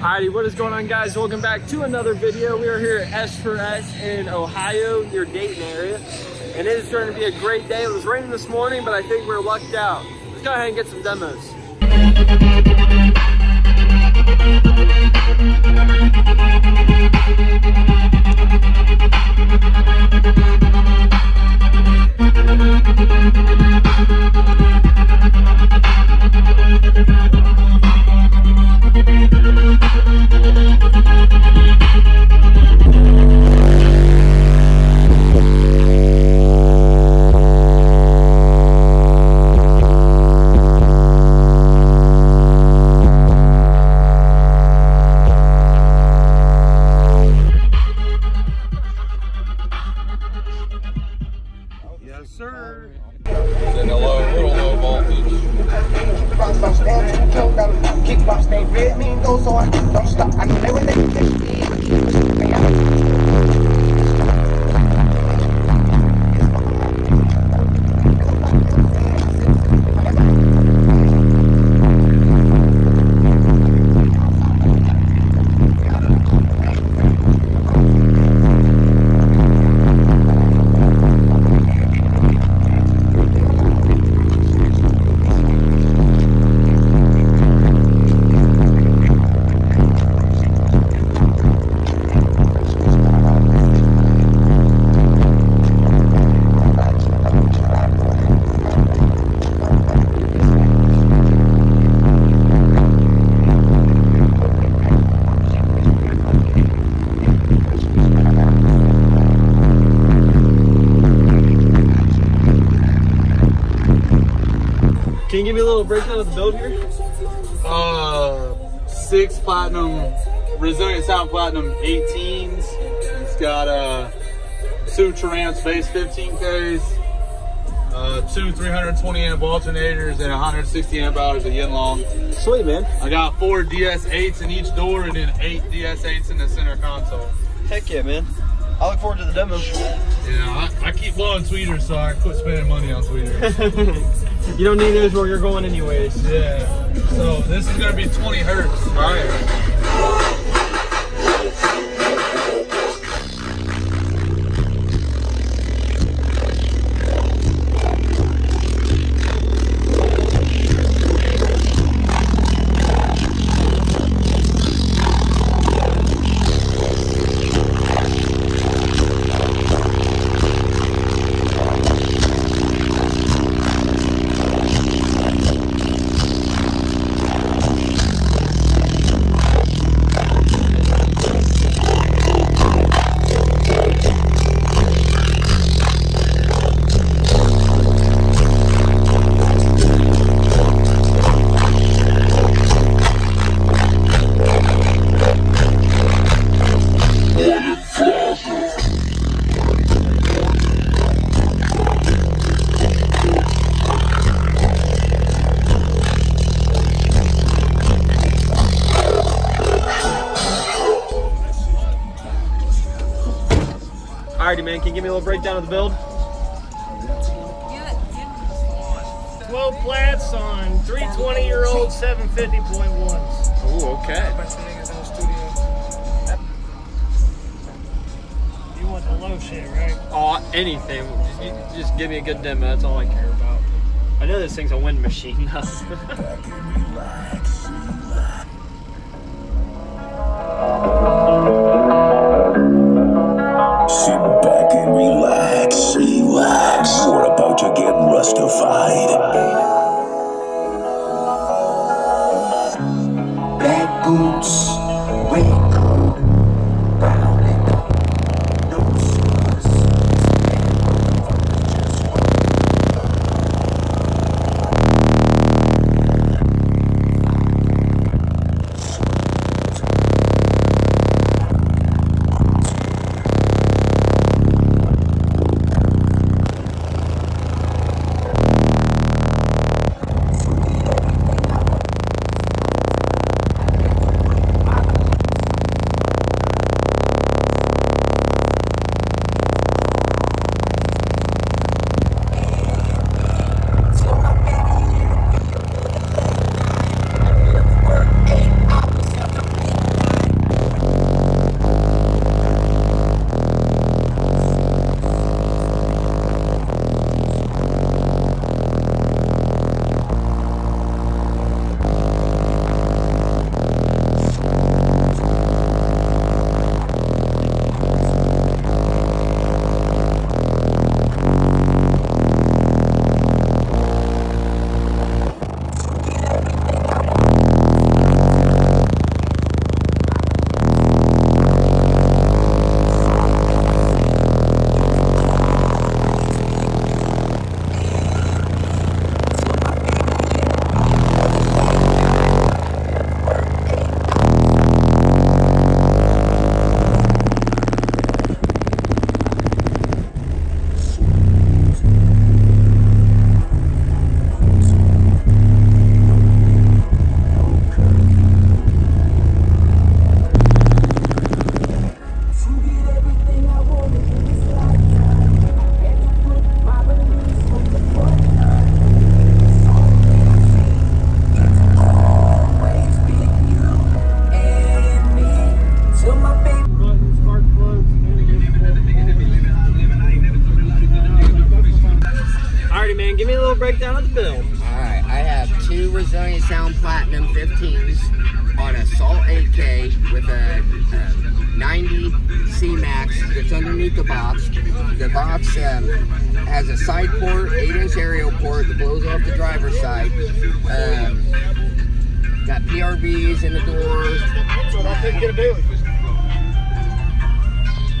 Alrighty, what is going on guys? Welcome back to another video. We are here at S for S in Ohio, near Dayton area. And it is going to be a great day. It was raining this morning, but I think we're lucked out. Let's go ahead and get some demos. Yes, sir. in a low, little low voltage. Kickbox, you give me a little breakdown of the build here? Uh, six platinum, resilient sound platinum 18s. It's got uh, two Taramps Bass 15Ks, uh, two 320 amp alternators, and 160 amp hours of Yinlong. Sweet, man. I got four DS8s in each door and then eight DS8s in the center console. Heck yeah, man. I look forward to the demo. Yeah, I, I keep blowing tweeters, so I quit spending money on tweeters. you don't need those where you're going anyways. yeah, so this is gonna be 20 hertz, right? Alrighty, man. Can you give me a little breakdown of the build? 12 plats on 320 year old 750.1s. Ooh, okay. You want the low shit, right? Oh, anything. Just, just give me a good demo. That's all I care about. I know this thing's a wind machine, breakdown the build. Alright, I have two Resilient Sound Platinum 15s on a Salt 8K with a, a 90 C-Max that's underneath the box. The box um, has a side port, 8-inch aero port that blows off the driver's side. Um, got PRVs in the doors.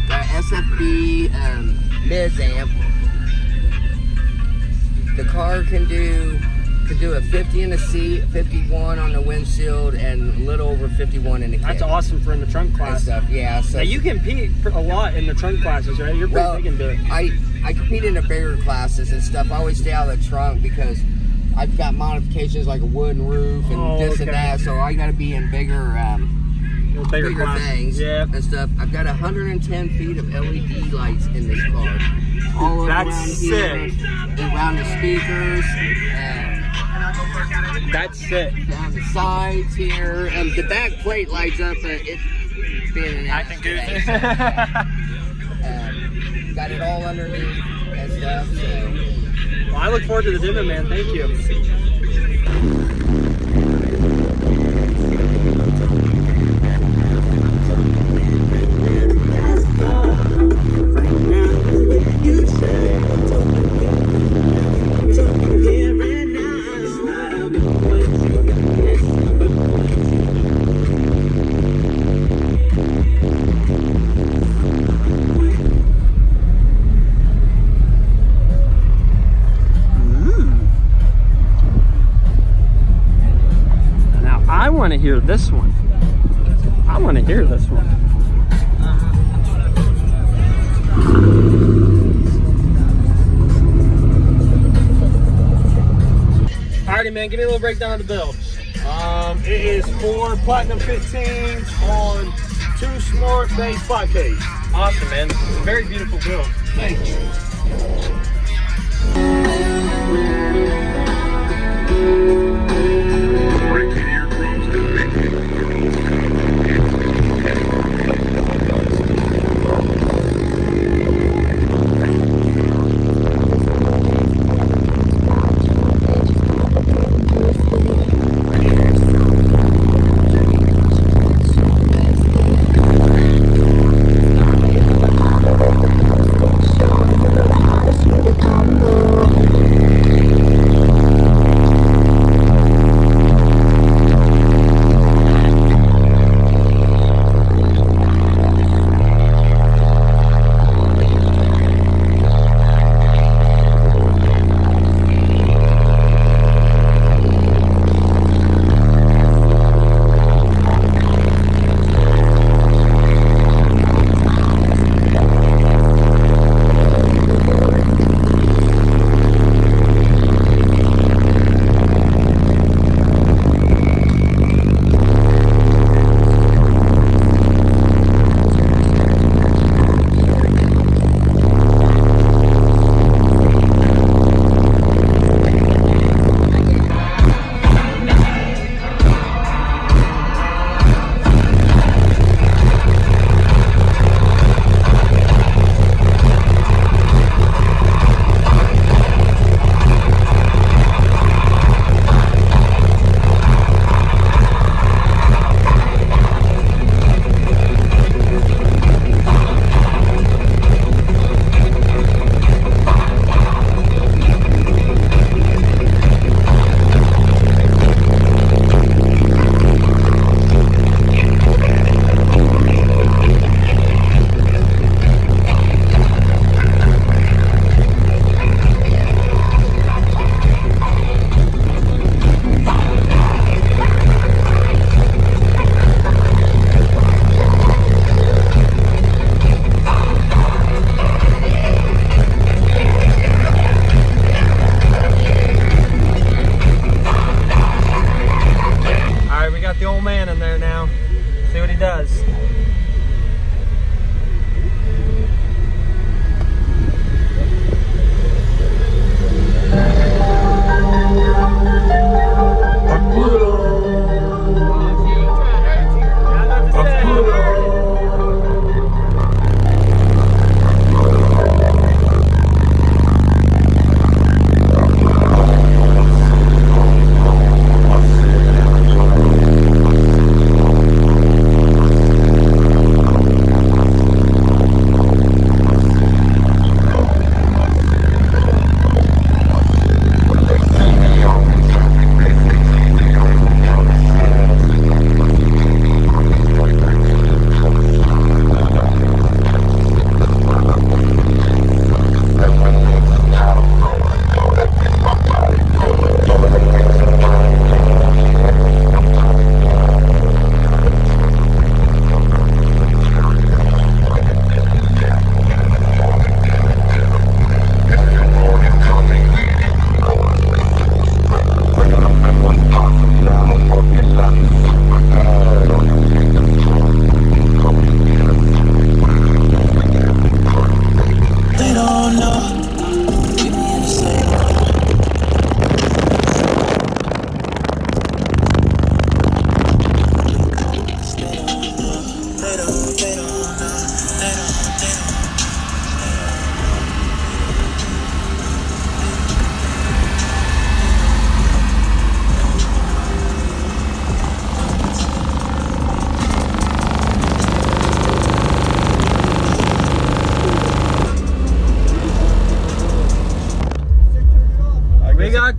Got SFB um, mids amp. The car can do can do a 50 in the seat, 51 on the windshield, and a little over 51 in the kit. That's awesome for in the trunk And class. stuff, yeah. So Now you compete a lot in the trunk classes, right? You're pretty well, big into it. I I compete in the bigger classes and stuff. I always stay out of the trunk because I've got modifications like a wooden roof and Oh, this okay. and that. So I got to be in bigger. Um, bigger, bigger things Yeah. and stuff. I've got 110 feet of LED lights in this car. All That's around sick. here, around the speakers, and That's sick. down the sides here, and the back plate lights up. But it being an Acting goofy. um, got it all underneath and stuff. So well, I look forward to the demo, man. Thank you. I want to hear this one. Man. Give me a little breakdown of the build. Um, it is four Platinum 15s on two Smart Base 5Ks. Awesome, man. Very beautiful build. Thank you.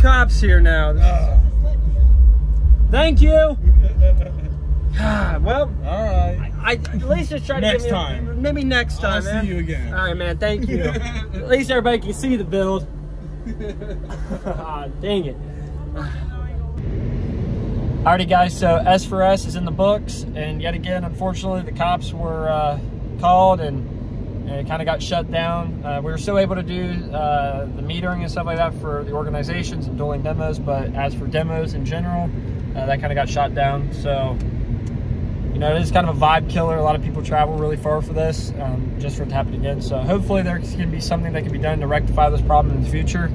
Cops here now. Thank you. well, All right. I at least just try to Next give me time. maybe next time, I'll see man. you again. All right, man. Thank you. at least everybody can see the build. Ah, dang it. Alrighty, guys. So S for S is in the books, and yet again, unfortunately, the cops were uh, called and it kind of got shut down. Uh, we were still able to do uh, the metering and stuff like that for the organizations and dueling demos, but as for demos in general, uh, that kind of got shot down. So you know, it is kind of a vibe killer. A lot of people travel really far for this, um, just for it to happen again. So hopefully there can be something that can be done to rectify this problem in the future.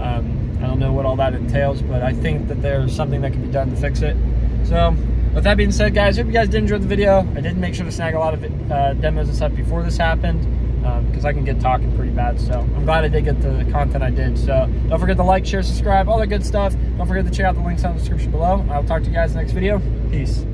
Um, I don't know what all that entails, but I think that there's something that can be done to fix it. So with that being said, guys, hope you guys did enjoy the video. I did make sure to snag a lot of uh, demos and stuff before this happened Um, because I can get talking pretty bad. So I'm glad I did get the content I did. So don't forget to like, share, subscribe, all that good stuff. Don't forget to check out the links down in the description below. I'll talk to you guys in the next video. Peace.